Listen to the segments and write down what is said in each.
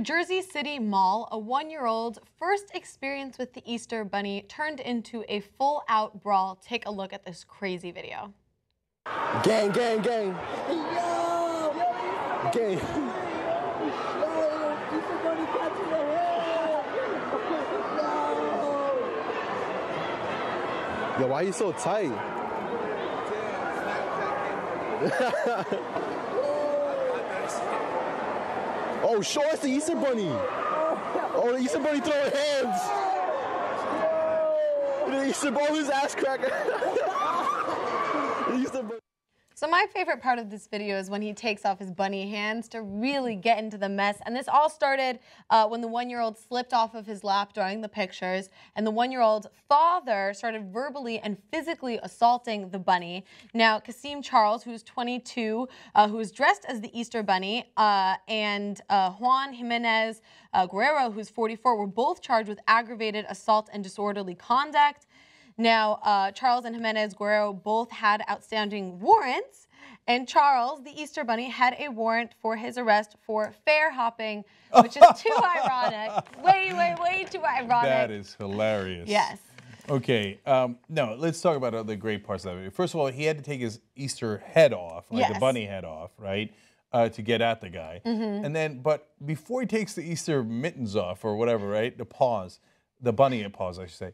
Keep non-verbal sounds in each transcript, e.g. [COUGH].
a Jersey City mall, a one-year-old's first experience with the Easter Bunny turned into a full out brawl. Take a look at this crazy video. Gang, gang, gang. Yo. Gang. Yo, why are you so tight? [LAUGHS] [LAUGHS] oh, show us the Easter Bunny. Oh, the Easter Bunny throwing hands. The Easter Bunny, his ass cracker. [LAUGHS] the Easter Bunny. So my favorite part of this video is when he takes off his bunny hands to really get into the mess. And this all started uh, when the one-year-old slipped off of his lap during the pictures, and the one-year-old's father started verbally and physically assaulting the bunny. Now, Kasim Charles, who's 22, uh, who is dressed as the Easter bunny, uh, and uh, Juan Jimenez uh, Guerrero, who's 44, were both charged with aggravated assault and disorderly conduct. Now, uh, Charles and Jimenez Guerrero both had outstanding warrants, and Charles, the Easter Bunny, had a warrant for his arrest for fare hopping, which is too [LAUGHS] ironic. Way, way, way too ironic. That is hilarious. Yes. Okay, um, no, let's talk about the great parts of it. First of all, he had to take his Easter head off, like the bunny head off, right, uh, to get at the guy. Mm-hmm. And then, but before he takes the Easter mittens off or whatever, right, the paws, the bunny at paws, I should say,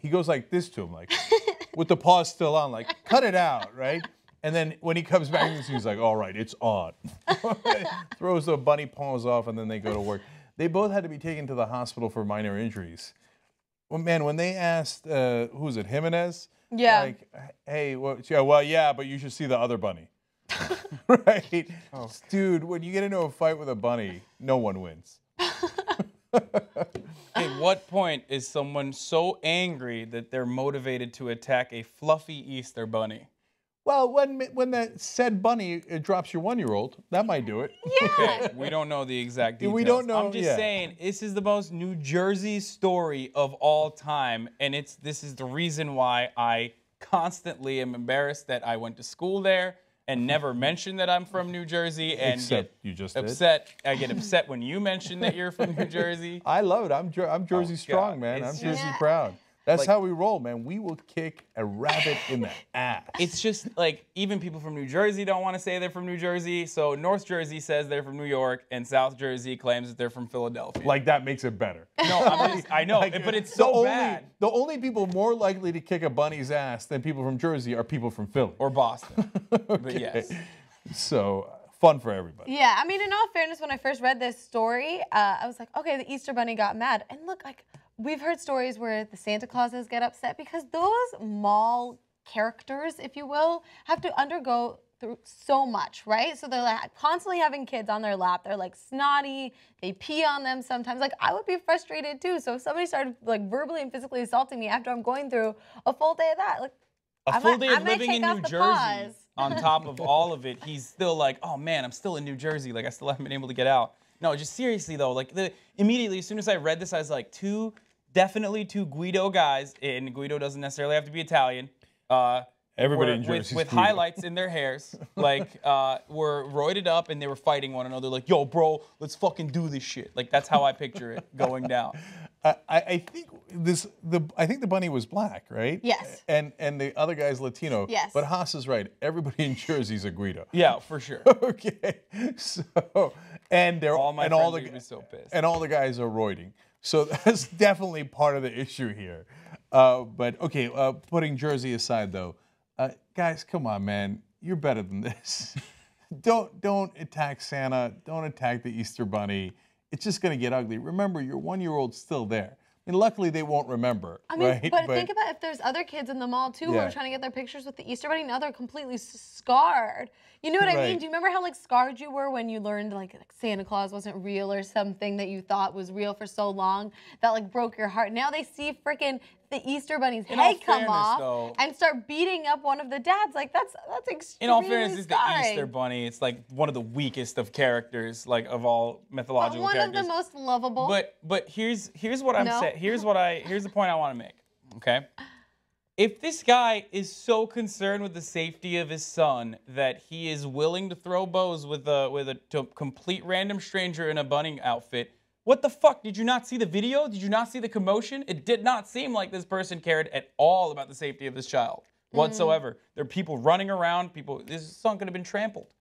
he goes like this to him, like with the paws still on, like cut it out, right? And then when he comes back, he's like, all right, it's on. [LAUGHS] Throws the bunny paws off, and then they go to work. They both had to be taken to the hospital for minor injuries. Well, man, when they asked, uh, who's it, Jimenez? Yeah. Like, hey, well, yeah, well, yeah, but you should see the other bunny. [LAUGHS] right? Dude, when you get into a fight with a bunny, no one wins. [LAUGHS] [LAUGHS] At what point is someone so angry that they're motivated to attack a fluffy Easter bunny? Well, when when that said bunny it drops your one year old, that might do it. Okay, we don't know the exact details. we don't know, I'm just yeah. saying this is the most New Jersey story of all time, and it's this is the reason why I constantly am embarrassed that I went to school there and never mention that I'm from New Jersey and Except get you just did. upset. I get upset when you mention that you're from New [LAUGHS] Jersey. I love it. I'm Jer- I'm Jersey oh, strong, Oh, God. man. I'm It's Jersey just- proud. That's Like- how we roll, man. We will kick a rabbit in the [LAUGHS] ass. It's just like even people from New Jersey don't want to say they're from New Jersey. So North Jersey says they're from New York, and South Jersey claims that they're from Philadelphia. like that makes it better. no, I'm just, I [LAUGHS] know, Like, but it's the so only, bad. The only people more likely to kick a bunny's ass than people from Jersey are people from Philly. Or Boston. [LAUGHS] But Okay. yes. So fun for everybody. Yeah, I mean, in all fairness, when I first read this story, uh, I was like, okay, the Easter Bunny got mad. And look, like, we've heard stories where the Santa Clauses get upset because those mall characters, if you will, have to undergo through so much, right? So they're like constantly having kids on their lap. They're like snotty. They pee on them sometimes. Like I would be frustrated too. So if somebody started like verbally and physically assaulting me after I'm going through a full day of that, like A I full day I of might living in New Jersey. pause. [LAUGHS] on top of all of it, he's still like, oh man, I'm still in New Jersey. Like I still haven't been able to get out. No, just seriously though, like the immediately as soon as I read this, I was like, two, definitely two Guido guys, and Guido doesn't necessarily have to be Italian. Uh, Everybody were- in with, with highlights in their hairs, [LAUGHS] like uh, were roided up and they were fighting one another. Like, yo, bro, let's fucking do this shit. Like that's how I picture it going [LAUGHS] down. I, I I think this the I think the bunny was black, right? Yes. And and the other guy's Latino. Yes. But Haas is right. Everybody [LAUGHS] in Jersey's a Guido. Yeah, for sure. okay. So and they're All my and all the be so pissed. and all the guys are roiding. So [LAUGHS] that's definitely part of the issue here. Uh, but okay, uh, putting Jersey aside though, uh, guys, come on, man, you're better than this. [LAUGHS] don't don't attack Santa. Don't attack the Easter Bunny. It's just gonna get ugly. Remember, your one-year-old's still there. Mean, luckily they won't remember, I mean, right? but, think about if there's other kids in the mall too who are trying to get their pictures with the Easter Bunny. Now they're completely scarred. You know what I mean? Do you remember how like scarred you were when you learned like, like Santa Claus wasn't real or something that you thought was real for so long that like broke your heart? Now they see freaking the Easter Bunny's In head come fairness, off though- and start beating up one of the dads. Like that's that's extreme. In all fairness, it's the. Easter Bunny. It's like one of the weakest of characters, like of all But mythological one characters. of the most lovable. But but here's here's what I'm No. saying. Here's what I here's the point I want to make. Okay. If this guy is so concerned with the safety of his son that he is willing to throw bows with a with a to complete random stranger in a bunny outfit, What the fuck? Did you not see the video? Did you not see the commotion? It did not seem like this person cared at all about the safety of this child mm. whatsoever. There are people running around. People, this son could have been trampled.